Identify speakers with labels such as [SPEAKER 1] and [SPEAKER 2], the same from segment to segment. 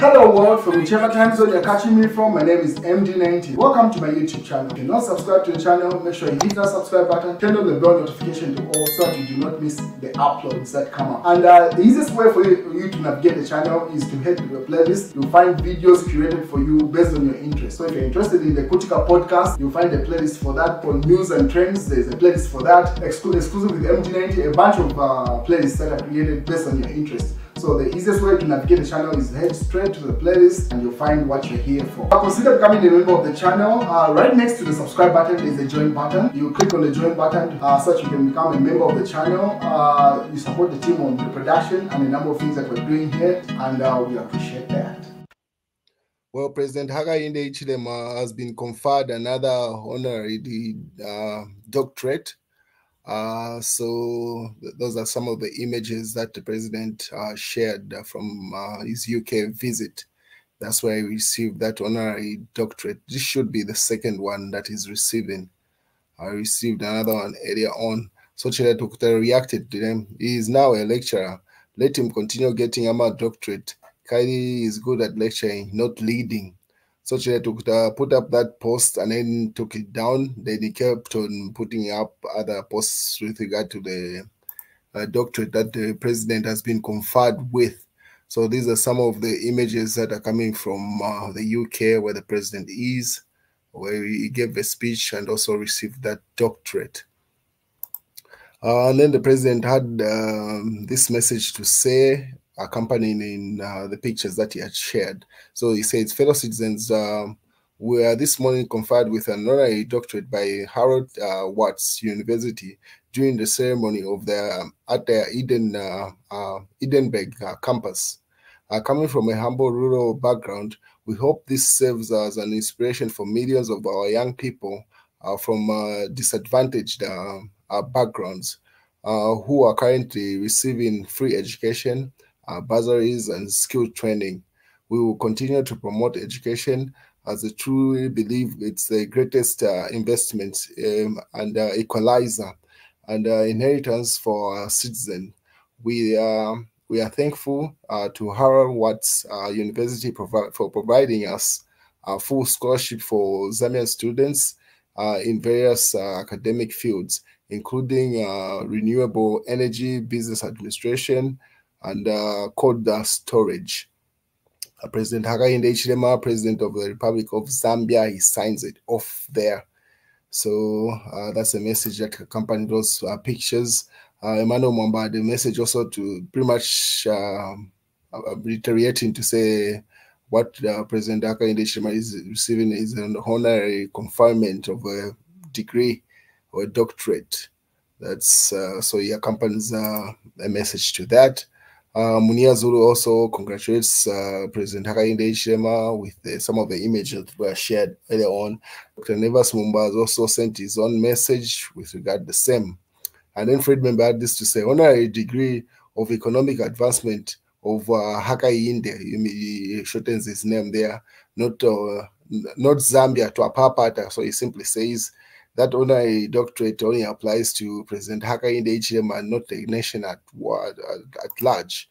[SPEAKER 1] Hello world, from whichever time zone you're catching me from, my name is MD90. Welcome to my YouTube channel. If you're not subscribed to the channel, make sure you hit that subscribe button, turn on the bell notification to all so that you do not miss the uploads that come up. And uh, the easiest way for you, for you to navigate the channel is to head to the playlist. You'll find videos curated for you based on your interest. So if you're interested in the Kutika podcast, you'll find a playlist for that. For news and trends, there's a playlist for that. Exclu- exclusive with MD90, a bunch of uh, playlists that are created based on your interest. So the easiest way to navigate the channel is head straight to the playlist and you'll find what you're here for. Consider becoming a member of the channel. Uh, right next to the subscribe button is the join button. You click on the join button uh, so that you can become a member of the channel. Uh, you support the team on the production and a number of things that we're doing here and uh, we appreciate that.
[SPEAKER 2] Well, President Hakainde Hichilema has been conferred another honorary uh, doctorate uh, so th- those are some of the images that the president uh, shared uh, from uh, his UK visit. That's where he received that honorary doctorate. This should be the second one that he's receiving. I received another one earlier on. Sochile Tukute reacted to them. He is now a lecturer. Let him continue getting a doctorate. Kylie is good at lecturing, not leading. So she took the, put up that post and then took it down. Then he kept on putting up other posts with regard to the uh, doctorate that the president has been conferred with. So these are some of the images that are coming from uh, the UK where the president is, where he gave a speech and also received that doctorate. Uh, and then the president had um, this message to say accompanying in uh, the pictures that he had shared. So he says, fellow citizens, um, we are this morning conferred with an honorary doctorate by Heriot uh, Watts University during the ceremony of the um, at the Eden uh, uh, Edinburgh uh, campus. Coming from a humble rural background, we hope this serves as an inspiration for millions of our young people from disadvantaged backgrounds who are currently receiving free education bursaries, and skill training. We will continue to promote education as I truly believe it's the greatest uh, investment um, and uh, equalizer and uh, inheritance for our citizens. We, we are thankful uh, to Heriot Watts uh, University provi for providing us a full scholarship for Zambian students in various academic fields, including renewable energy, business administration, and uh, code uh, storage. Uh, President Hakainde Hichilema, President of the Republic of Zambia, he signs it off there. So uh, that's a message that accompanied those uh, pictures. Uh, Emmanuel Mwamba, the message also to pretty much um, reiterating to say what President Hakainde Hichilema is receiving is an honorary conferment of a degree or a doctorate. That's so he accompanies a message to that. Uh, Munir Zulu also congratulates uh, President Hakainde Hichilema with uh, some of the images that were shared earlier on. Dr. Nevers Mumba has also sent his own message with regard the same. And then Fred Membe had this to say, honorary degree of economic advancement of uh, Hakainde, he shortens his name there, not uh, not Zambia to Apapata. So he simply says that honorary doctorate only applies to President Hakainde Hichilema and not the nation at, at large.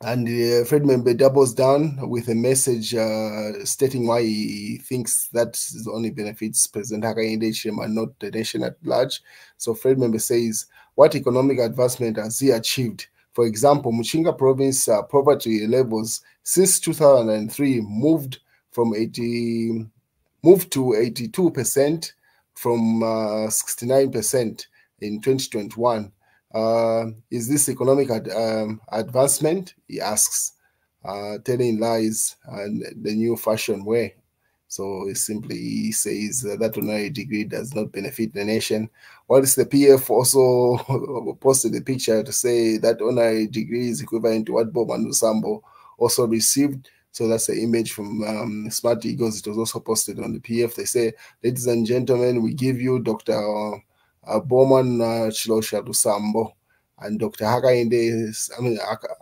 [SPEAKER 2] And uh, Fred Membe doubles down with a message uh, stating why he thinks that only benefits President Hakainde Hichilema and not the nation at large. So Fred Membe says, what economic advancement has he achieved? For example, Muchinga province uh, poverty levels since 2003 moved from 80 moved to 82 percent from 69% in 2021. Uh, is this economic ad, um, advancement? He asks, uh, telling lies and the new fashion way. So he simply says uh, that honorary degree does not benefit the nation. Whilst the PF also posted a picture to say that honorary degree is equivalent to what Bob Lusambo also received. So that's the image from um, Smart Eagles. It was also posted on the PF. They say, ladies and gentlemen, we give you Dr. Uh, Bowman uh, Chilosha Lusambo and Dr. Hakainde, I mean,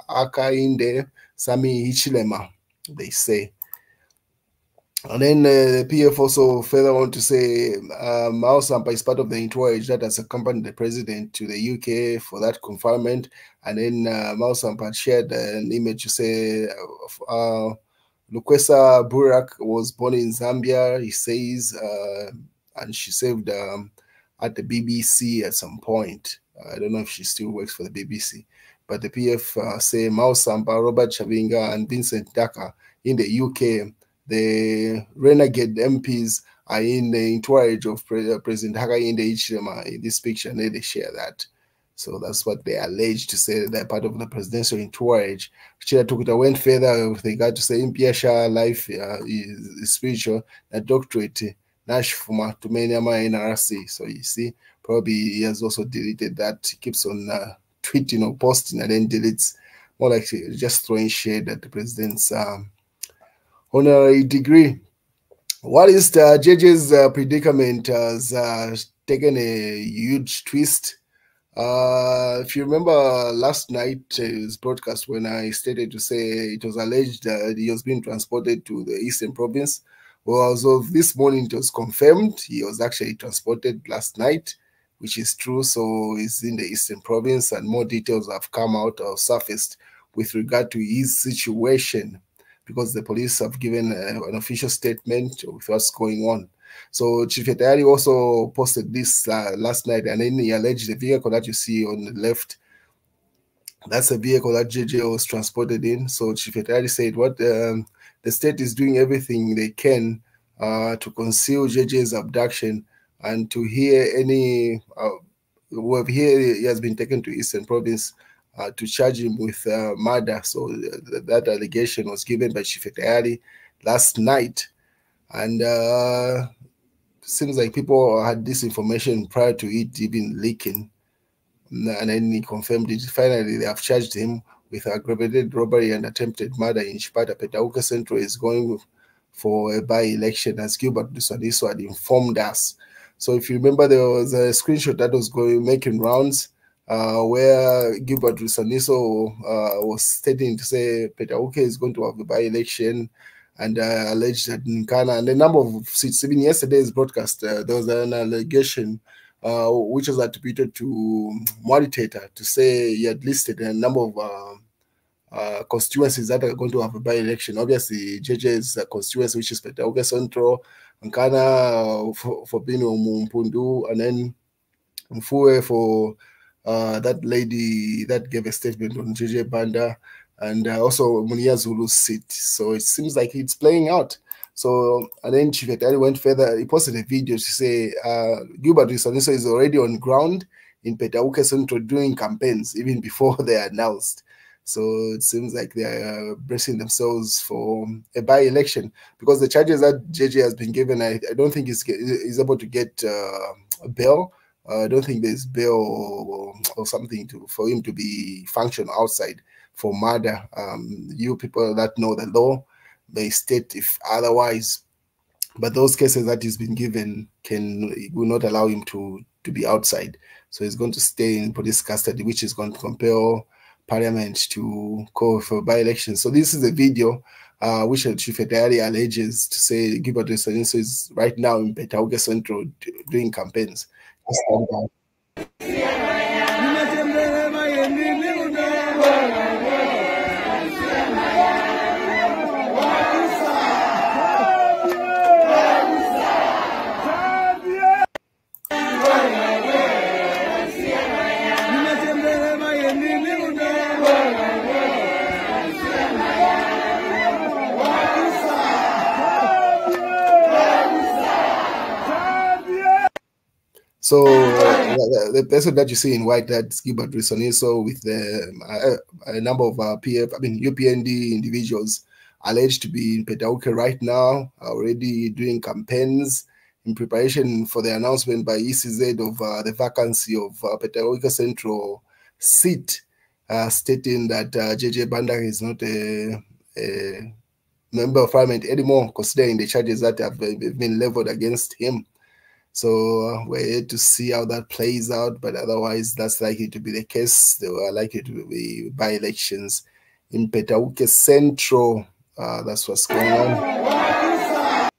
[SPEAKER 2] Hakainde Sami Hichilema, they say. And then uh, the PF also further on to say uh, Mao Sampa is part of the entourage that has accompanied the president to the UK for that confinement. And then uh, Mao Sampa shared an image to say uh, Lukwesa Burak was born in Zambia, he says, uh, and she served um, at the BBC at some point. I don't know if she still works for the BBC, but the PF uh, say Mao Sampa, Robert Chabinga, and Vincent Daka in the UK the renegade MPs are in the entourage of President Pre President Hakainde Hichilema in this picture, and they share that. So that's what they allege to say they're part of the presidential entourage. Chida Tukuta went further with regard to say Impiasha life uh, is, is, spiritual, a doctorate, Nash Fuma Tumeniama NRC. So you see, probably he has also deleted that. He keeps on uh, tweeting or posting and then deletes, more like just throwing shade at the president's um, honorary degree. What is the JJ's uh, predicament has uh, taken a huge twist. Uh, if you remember last night's broadcast when I stated to say it was alleged that he was being transported to the Eastern Province, well, as of this morning, it was confirmed he was actually transported last night, which is true. So he's in the Eastern Province, and more details have come out or surfaced with regard to his situation because the police have given uh, an official statement of what's going on. So Chief Etayali also posted this uh, last night, and then he alleged the vehicle that you see on the left, that's a vehicle that JJ was transported in. So Chief Etayali said what um, the state is doing everything they can uh, to conceal JJ's abduction and to hear any, uh, well, here he has been taken to Eastern Province uh, to charge him with uh, murder. So uh, that allegation was given by Chief Etayali last night. And uh, seems like people had this information prior to it even leaking. And then he confirmed it. Finally, they have charged him with aggravated robbery and attempted murder in Chipata. Petauke Central is going for a by-election as Gilbert Dusaniso had informed us. So if you remember, there was a screenshot that was going making rounds uh, where Gilbert Rusaniso uh, was stating to say Petauke is going to have a by-election and uh, alleged that Nkana and a number of seats. Even yesterday's broadcast, uh, there was an allegation uh, which was attributed to Mwari to say he had listed a number of um, uh, constituencies that are going to have a by-election. Obviously, JJ's constituency, which is Petauke Central, Nkana for, for Binwell Mpundu, and then Mfue for uh, that lady that gave a statement on JJ Banda and uh, also Munir Zulu's seat. So it seems like it's playing out. So and then Chief Etayali went further. He posted a video to say uh, Gilbert Rusaniso is already on ground in Petauke Central doing campaigns even before they are announced. So it seems like they are bracing themselves for a by-election because the charges that JJ has been given, I, I don't think he's, is able to get uh, a bail uh, I don't think there's bail or, or, something to for him to be function outside for murder. Um, you people that know the law may state if otherwise, but those cases that he's been given can will not allow him to to be outside. So he's going to stay in police custody, which is going to compel Parliament to call for by-election. So this is a video uh, which Chief Etayali alleges to say Gilbert Rusaniso is right now in Petauke Central doing campaigns. Postergar. So uh, the, the, person that you see in white, that's Gilbert Rusaniso with the, uh, a number of uh, PF, I mean UPND individuals alleged to be in Petauke right now, already doing campaigns in preparation for the announcement by ECZ of uh, the vacancy of uh, Petauke Central seat, uh, stating that JJ uh, Banda is not a, a member of parliament anymore, considering the charges that have been leveled against him. So uh, we're here to see how that plays out, but otherwise, that's likely to be the case. There are likely to be by elections in Petauke Central. Uh, that's what's going on.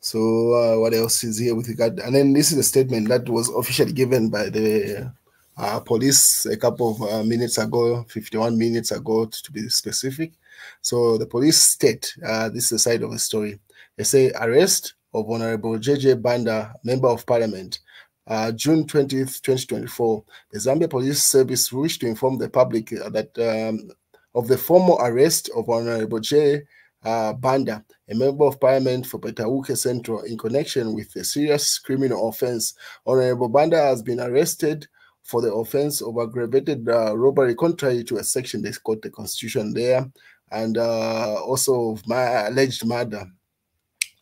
[SPEAKER 2] So uh, what else is here with regard? And then this is a statement that was officially given by the uh, police a couple of uh, minutes ago, 51 minutes ago to be specific. So the police state, uh, this is the side of the story. They say arrest of Honorable JJ Banda, Member of Parliament, uh, June 20th, 2024. The Zambia Police Service wished to inform the public that um, of the formal arrest of Honorable J. Uh, Banda, a member of parliament for Petauke Central, in connection with a serious criminal offense. Honorable Banda has been arrested for the offense of aggravated uh, robbery contrary to a section they quote the constitution there and uh, also of my alleged murder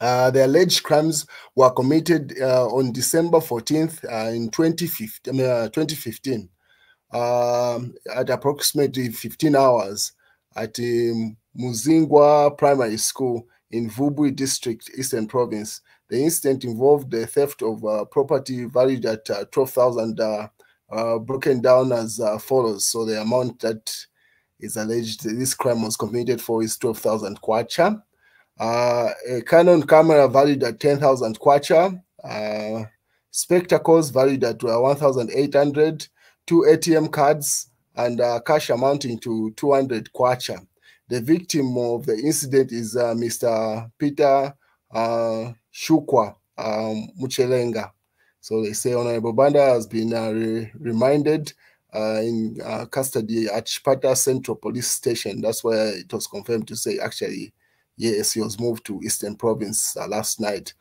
[SPEAKER 2] uh, the alleged crimes were committed uh, on December 14th uh, in 2015, 2015 um, at approximately 15 hours at um, Muzingwa Primary School in Vubwi District, Eastern Province. The incident involved the theft of uh, property valued at uh, 12,000, uh, broken down as follows. So the amount that is alleged this crime was committed for is 12,000 kwacha. Uh, a Canon camera valued at 10,000 kwacha, uh, spectacles valued at uh, 1,800, two ATM cards, and uh, cash amounting to 200 kwacha. The victim of the incident is uh, Mr. Peter uh, Shukwa um, Muchelenga. So they say Honorable Banda has been re reminded in custody at Chipata Central Police Station. That's where it was confirmed to say actually Yes, he was moved to Eastern Province uh, last night.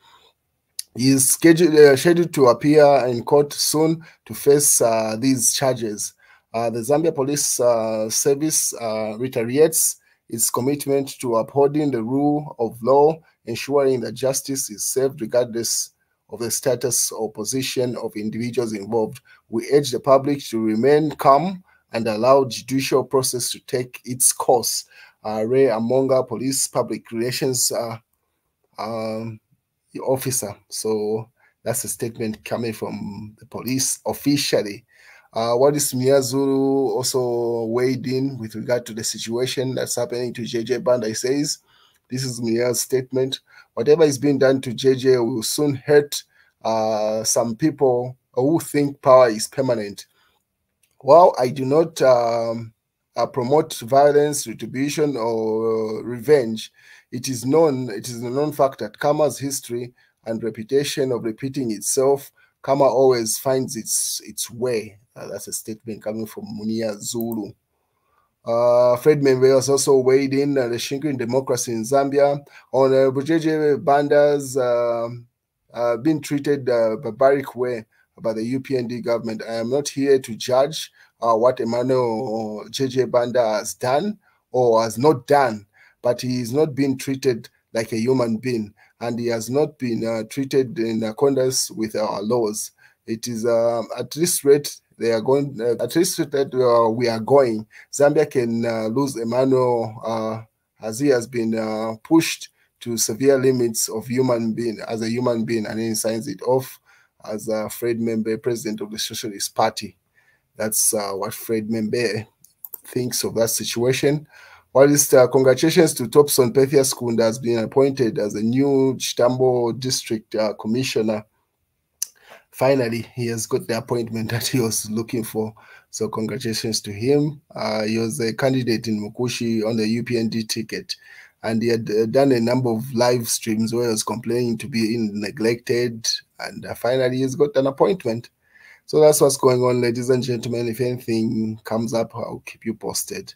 [SPEAKER 2] He is scheduled, uh, scheduled to appear in court soon to face uh, these charges. Uh, the Zambia Police uh, Service uh, reiterates its commitment to upholding the rule of law, ensuring that justice is served regardless of the status or position of individuals involved. We urge the public to remain calm and allow judicial process to take its course uh, Rae Hamoonga, police public relations uh, um, officer. So that's a statement coming from the police officially. Uh, what is Miyazuru also weighed in with regard to the situation that's happening to JJ Banda? He says, this is Mia's statement. Whatever is being done to JJ will soon hurt uh, some people who think power is permanent. While I do not um, uh, promote violence, retribution, or uh, revenge, it is known, it is a known fact that karma's history and reputation of repeating itself, karma always finds its its way. Uh, that's a statement coming from Munir Zulu. Uh, Fred Membe was also weighed in uh, the shrinking democracy in Zambia. On uh, Banda's uh, uh, being treated uh, barbaric way by the UPND government. I am not here to judge uh, what Emmanuel JJ Banda has done or has not done, but he is not being treated like a human being and he has not been uh, treated in accordance with our laws. It is um, at this rate they are going uh, at rate that uh, we are going. Zambia can uh, lose Emmanuel uh, as he has been uh, pushed to severe limits of human being as a human being, and he signs it off as a Fred Membe, president of the Socialist Party. That's uh, what Fred Membe thinks of that situation. While this, uh, congratulations to Topson Pethias Kunda has been appointed as the new Chitambo district uh, commissioner. Finally, he has got the appointment that he was looking for. So congratulations to him. Uh, he was a candidate in Mkushi on the UPND ticket. And he had uh, done a number of live streams where he was complaining to be neglected. And uh, finally, he's got an appointment. So that's what's going on, ladies and gentlemen. If anything comes up, I'll keep you posted.